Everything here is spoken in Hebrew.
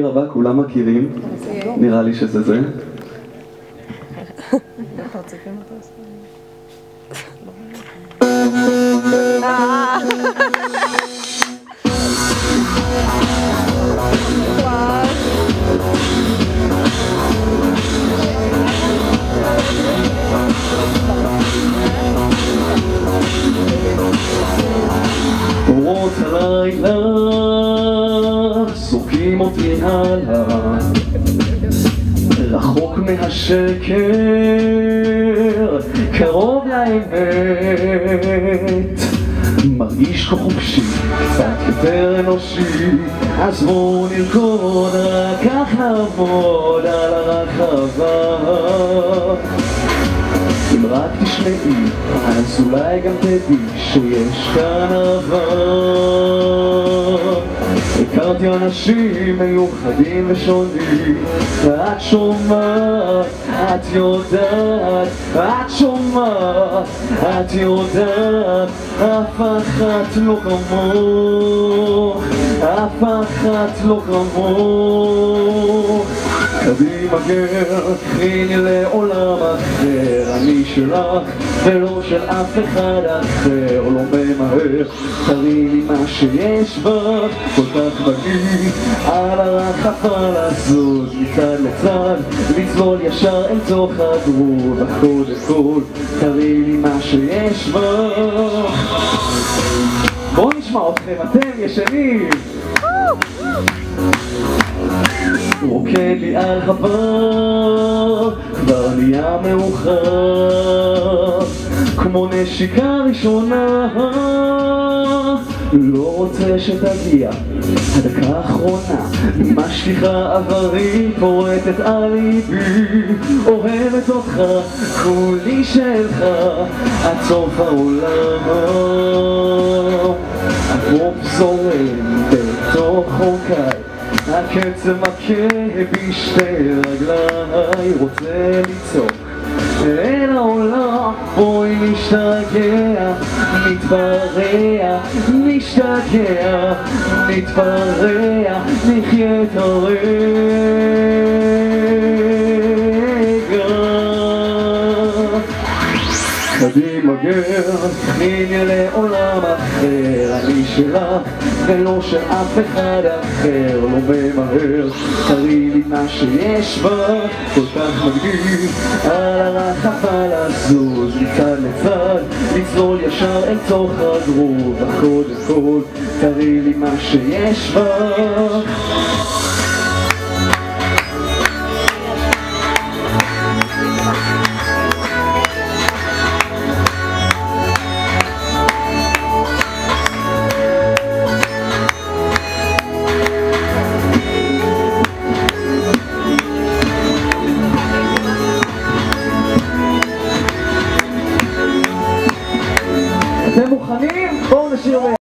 הבא כולם מכירים, נראה לי שזה זה. אורות הלילה זורקים אותי הלאה. רחוק מהשקר, קרוב לאמת. מרגיש כה חופשי, קצת יותר אנושי. אז בואו נרקוד, רק כך נעמוד על הרחבה. אם רק תשמעי, אז אולי גם תדעי שיש כאן אהבה. הכרתי אנשים מיוחדים ושונים, ואת שומעת, את יודעת, את שומעת, את יודעת, אף אחת לא כמוך, אף אחת לא כמוך. קדימה גר, הנה לעולם אחר, אני שלך ולא של אף אחד אחר, לא ממהר, תראי לי מה שיש בך, כל כך מגעיל, על הרחפה לזוז מצד לצד, לצלול ישר אל תוך הגרוב, קודם כל, תראי לי מה שיש בך. בואו נשמע אתכם, אתם ישנים! על הבר, כבר נהיה מאוחר, כמו נשיקה ראשונה. לא רוצה שתגיע הדקה האחרונה, משליכה עברי, פורטת על ליבי, אוהבת אותך, כולי שלך, עד סוף העולם. הפופ זורם הקצב מכה בשתי רגליי, רוצה לצעוק אל העולם, בואי נשתגע, נתפרע, נשתגע, נתפרע, נחיה את הרגע. קדימה גר, הנה לעולם אחר, אני שלך ולא של אף אחד אחר, לא ממהר, תראי לי מה שיש בה, כל כך מגדיל, על הרחבה לזוז מצד לצד, לצלול ישר אל תוך הגרוב, קודם כל, תראי לי מה שיש בה. Vamos,